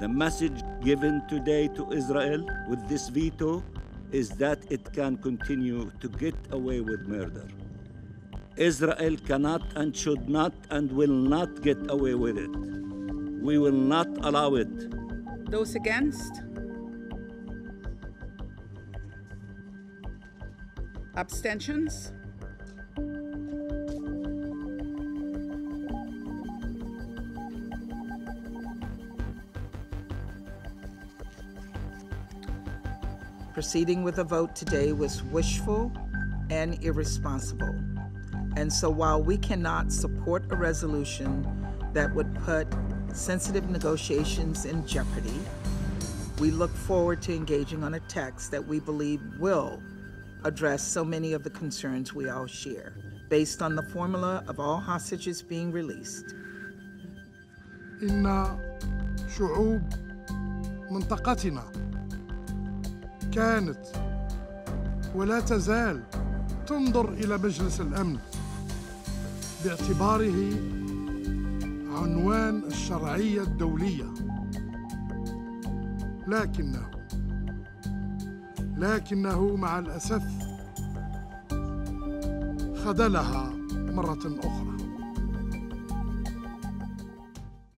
The message given today to Israel with this veto is that it can continue to get away with murder. Israel cannot and should not and will not get away with it. We will not allow it. Those against? Abstentions? Proceeding with a vote today was wishful and irresponsible. And so while we cannot support a resolution that would put sensitive negotiations in jeopardy, we look forward to engaging on a text that we believe will address so many of the concerns we all share, based on the formula of all hostages being released. إن شعوب منطقتنا كانت ولا تزال تنظر إلى مجلس الأمن باعتباره عنوان الشرعية الدولية. لكنه لكنه مع الأسف خذلها مرة أخرى.